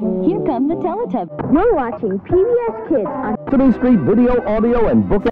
Here come the Teletubbies. You're watching PBS Kids on Sesame Street Video, Audio, and Book.